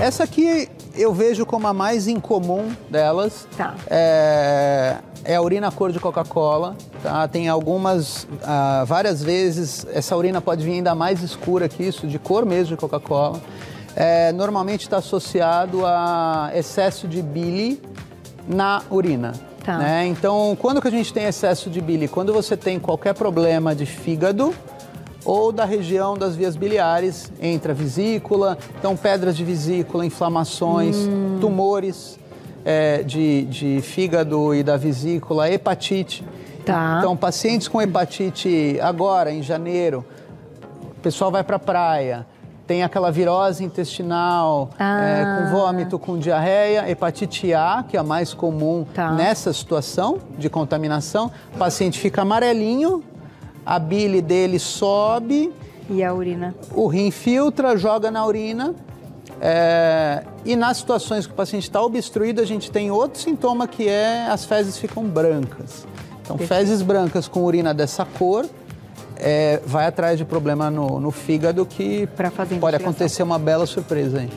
Essa aqui eu vejo como a mais incomum delas. Tá. É, é a urina cor de Coca-Cola. Tá? Tem algumas, ah, várias vezes, essa urina pode vir ainda mais escura que isso, de cor mesmo de Coca-Cola. É, normalmente está associado a excesso de bile na urina. Tá. né? Então, quando que a gente tem excesso de bile? Quando você tem qualquer problema de fígado ou da região das vias biliares, entre a vesícula, então pedras de vesícula, inflamações, Hum. tumores é, de, de fígado e da vesícula, hepatite. Tá. Então, pacientes com hepatite agora, em janeiro, o pessoal vai para a praia, tem aquela virose intestinal, Ah. é, com vômito, com diarreia, hepatite A, que é a mais comum Tá. nessa situação de contaminação. O paciente fica amarelinho, a bile dele sobe, E a urina? o rim filtra, joga na urina. é, e nas situações que o paciente está obstruído, a gente tem outro sintoma que é as fezes ficam brancas. Então, Perfeito. fezes brancas com urina dessa cor é, vai atrás de problema no, no fígado que pode acontecer uma bela surpresa aí.